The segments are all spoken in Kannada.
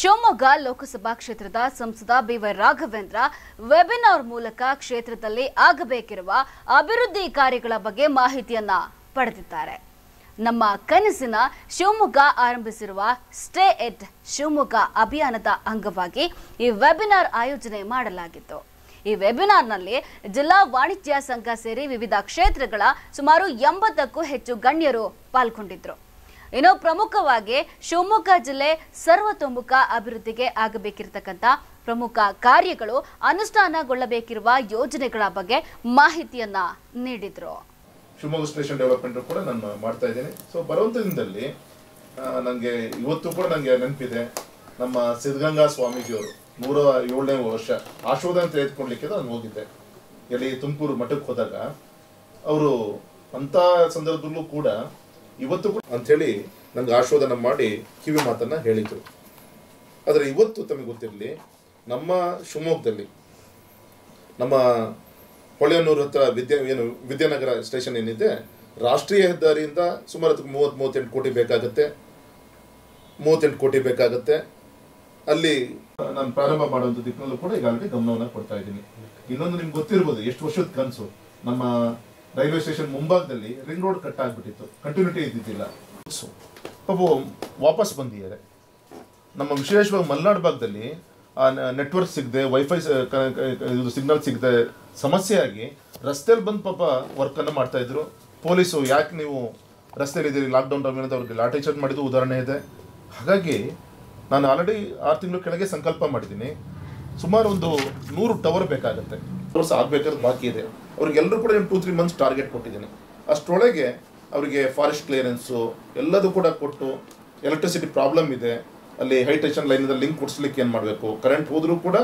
ಶಿವಮೊಗ್ಗ ಲೋಕಸಭಾ ಕ್ಷೇತ್ರದ ಸಂಸದ ಬಿವೈ ರಾಘವೇಂದ್ರ ವೆಬಿನಾರ್ ಮೂಲಕ ಕ್ಷೇತ್ರದಲ್ಲಿ ಆಗಬೇಕಿರುವ ಅಭಿವೃದ್ಧಿ ಕಾರ್ಯಗಳ ಬಗ್ಗೆ ಮಾಹಿತಿಯನ್ನ ಪಡೆದಿದ್ದಾರೆ. ನಮ್ಮ ಕನಸಿನ ಶಿವಮೊಗ್ಗ ಆರಂಭಿಸಿರುವ ಸ್ಟೇ ಎಟ್ ಶಿವಮೊಗ್ಗ ಅಭಿಯಾನದ ಅಂಗವಾಗಿ ಈ ವೆಬಿನಾರ್ ಆಯೋಜನೆ ಮಾಡಲಾಗಿತ್ತು. ಈ ವೆಬಿನಾರ್ನಲ್ಲಿ ಜಿಲ್ಲಾ ವಾಣಿಜ್ಯ ಸಂಘ ಸೇರಿ ವಿವಿಧ ಕ್ಷೇತ್ರಗಳ ಸುಮಾರು ಎಂಬತ್ತಕ್ಕೂ ಹೆಚ್ಚು ಗಣ್ಯರು ಪಾಲ್ಗೊಂಡಿದ್ರು. ಇನ್ನು ಪ್ರಮುಖವಾಗಿ ಶಿವಮೊಗ್ಗ ಜಿಲ್ಲೆ ಸರ್ವತೋಮುಖ ಅಭಿವೃದ್ಧಿಗೆ ಆಗಬೇಕಿರತಕ್ಕಂತ ಪ್ರಮುಖ ಕಾರ್ಯಗಳು ಅನುಷ್ಠಾನಗೊಳ್ಳಬೇಕಿರುವ ಯೋಜನೆಗಳ ಬಗ್ಗೆ ಮಾಹಿತಿಯನ್ನ ನೀಡಿದ್ರು. ಶಿವಮೊಗ್ಗ ಸ್ಟೇಷನ್ ಡೆವಲಪ್ಮೆಂಟ್ ಕೂಡ ನಾನು ಮಾಡ್ತಾ ಇದ್ದೇನೆ. ಸೊ ಬರುವಂತ ದಿನದಲ್ಲಿ ನನಗೆ ಇವತ್ತು ಕೂಡ ನನಗೆ ನೆನಪಿದೆ, ನಮ್ಮ ಸಿದ್ಧಗಂಗಾ ಸ್ವಾಮೀಜಿಯವರು ನೂರ ಏಳನೇ ವರ್ಷ ಆಶೋಧನ ತೆಗೆದುಕೊಡ್ಲಿಕ್ಕೆ ನಾನು ಹೋಗಿದ್ದೆ. ಎಲ್ಲಿ ತುಮಕೂರು ಮಠಕ್ಕೆ ಹೋದಾಗ, ಅವರು ಅಂತ ಸಂದರ್ಭದಲ್ಲೂ ಕೂಡ ಇವತ್ತು ಕೂಡ ಅಂಥೇಳಿ ನಂಗೆ ಆಶೋಧನ ಮಾಡಿ ಕಿವಿ ಮಾತನ್ನು ಹೇಳಿದ್ರು. ಆದರೆ ಇವತ್ತು ತಮಗೆ ಗೊತ್ತಿರಲಿ, ನಮ್ಮ ಶಿವಮೊಗ್ಗದಲ್ಲಿ, ನಮ್ಮ ಹೊಳೆಯನ್ನೂರು ಹತ್ರ ವಿದ್ಯಾ, ಏನು ವಿದ್ಯಾನಗರ ಸ್ಟೇಷನ್ ಏನಿದೆ, ರಾಷ್ಟ್ರೀಯ ಹೆದ್ದಾರಿಯಿಂದ ಸುಮಾರು ಅದಕ್ಕೆ ಮೂವತ್ತು, ಮೂವತ್ತೆಂಟು ಕೋಟಿ ಬೇಕಾಗುತ್ತೆ. ಮೂವತ್ತೆಂಟು ಕೋಟಿ ಬೇಕಾಗುತ್ತೆ. ಅಲ್ಲಿ ನಾನು ಪ್ರಾರಂಭ ಮಾಡುವಂಥ ದಿಕ್ಕಿನಲ್ಲೂ ಕೂಡ ಈಗ ಆಲ್ರೆಡಿ ಗಮನವನ್ನು ಕೊಡ್ತಾ ಇದ್ದೀನಿ. ಇನ್ನೊಂದು ನಿಮ್ಗೆ ಗೊತ್ತಿರ್ಬೋದು, ಎಷ್ಟು ವರ್ಷದ ಕನಸು. ನಮ್ಮ ರೈಲ್ವೆ ಸ್ಟೇಷನ್ ಮುಂಭಾಗದಲ್ಲಿ ರಿಂಗ್ ರೋಡ್ ಕಟ್ ಆಗಿಬಿಟ್ಟಿತ್ತು. ಕಂಟಿನ್ಯೂಟಿ ಇದ್ದಿದ್ದಿಲ್ಲ. ಸೊ ವಾಪಸ್ ಬಂದಿದ್ದಾರೆ. ನಮ್ಮ ವಿಶೇಷವಾಗಿ ಮಲೆನಾಡು ಭಾಗದಲ್ಲಿ ನೆಟ್ವರ್ಕ್ ಸಿಗದೆ ವೈಫೈ ಇದು ಸಿಗ್ನಲ್ ಸಿಗದೆ, ಸಮಸ್ಯೆ ಆಗಿ ರಸ್ತೆಯಲ್ಲಿ ಬಂದು ಪಾಪ ವರ್ಕನ್ನು ಮಾಡ್ತಾ ಇದ್ರು. ಪೊಲೀಸು ಯಾಕೆ ನೀವು ರಸ್ತೆಯಲ್ಲಿ ಇದ್ದೀರಿ ಲಾಕ್ಡೌನ್ ಟೈಮಿನಲ್ಲಿ ಅವ್ರಿಗೆ ಲಾಠಿ ಮಾಡಿದ್ದು ಉದಾಹರಣೆ ಇದೆ. ಹಾಗಾಗಿ ನಾನು ಆಲ್ರೆಡಿ ಆರು ತಿಂಗಳ ಕೆಳಗೆ ಸಂಕಲ್ಪ ಮಾಡಿದ್ದೀನಿ. ಸುಮಾರು ಒಂದು ನೂರು ಟವರ್ ಬೇಕಾಗುತ್ತೆ. ಟವರ್ಸ್ ಆಗಬೇಕಾದ್ರೆ ಬಾಕಿ ಇದೆ. ಅವ್ರಿಗೆಲ್ಲರೂ ಕೂಡ ಟೂ ತ್ರೀ ಮಂತ್ಸ್ ಟಾರ್ಗೆಟ್ ಕೊಟ್ಟಿದ್ದೀನಿ. ಅಷ್ಟರೊಳಗೆ ಅವರಿಗೆ ಫಾರೆಸ್ಟ್ ಕ್ಲಿಯರೆನ್ಸು ಎಲ್ಲದೂ ಕೂಡ ಕೊಟ್ಟು ಎಲೆಕ್ಟ್ರಿಸಿಟಿ ಪ್ರಾಬ್ಲಮ್ ಇದೆ. ಅಲ್ಲಿ ಹೈ ಟೆನ್ಷನ್ ಲೈನಿಂದ ಲಿಂಕ್ ಕೊಡಿಸ್ಲಿಕ್ಕೆ ಏನು ಮಾಡಬೇಕು? ಕರೆಂಟ್ ಹೋದರೂ ಕೂಡ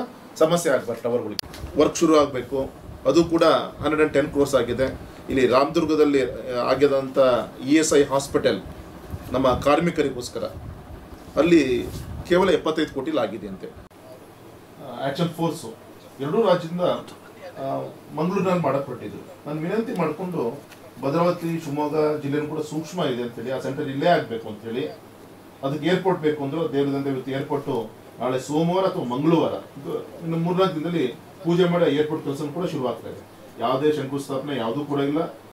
ಸಮಸ್ಯೆ ಆಗ್ಬಾರ್ದು ಟವರ್ಗಳಿಗೆ ವರ್ಕ್ ಶುರು ಆಗಬೇಕು. ಅದು ಕೂಡ ಹಂಡ್ರೆಡ್ ಆ್ಯಂಡ್ ಟೆನ್ ಕ್ರೋರ್ಸ್ ಆಗಿದೆ. ಇಲ್ಲಿ ರಾಮದುರ್ಗದಲ್ಲಿ ಆಗಿದಂಥ ಇ ಎಸ್ ಐ ಹಾಸ್ಪಿಟಲ್ ನಮ್ಮ ಕಾರ್ಮಿಕರಿಗೋಸ್ಕರ. ಅಲ್ಲಿ ಕೇವಲ ಎಪ್ಪತ್ತೈದು ಕೋಟಿಲಾಗಿದೆ ಅಂತೆ ಆ್ಯಕ್ಷನ್ ಫೋರ್ಸು ಎರಡೂ ರಾಜ್ಯದಿಂದ ಮಂಗಳೂರಿನಲ್ಲಿ ಮಾಡಕ್ ಹೊರಟಿದ್ರು ನಾನು ವಿನಂತಿ ಮಾಡಿಕೊಂಡು ಭದ್ರಾವತಿ, ಶಿವಮೊಗ್ಗ ಜಿಲ್ಲೆನೂ ಕೂಡ ಸೂಕ್ಷ್ಮ ಇದೆ ಅಂತೇಳಿ, ಆ ಸೆಂಟರ್ ಇಲ್ಲೇ ಆಗಬೇಕು ಅಂತೇಳಿ, ಅದಕ್ಕೆ ಏರ್ಪೋರ್ಟ್ ಬೇಕು ಅಂದ್ರೆ, ದೇವರದಂತೆ ಇವತ್ತು ಏರ್ಪೋರ್ಟ್ ನಾಳೆ ಸೋಮವಾರ ಅಥವಾ ಮಂಗಳವಾರ ಇನ್ನು ಮೂರ್ನಾಲ್ಕು ದಿನದಲ್ಲಿ ಪೂಜೆ ಮಾಡಿ ಏರ್ಪೋರ್ಟ್ ಕೆಲಸ ಕೂಡ ಶುರು ಆಗ್ತಾ ಇದೆ. ಯಾವುದೇ ಶಂಕುಸ್ಥಾಪನೆ ಯಾವುದೂ ಕೂಡ ಇಲ್ಲ.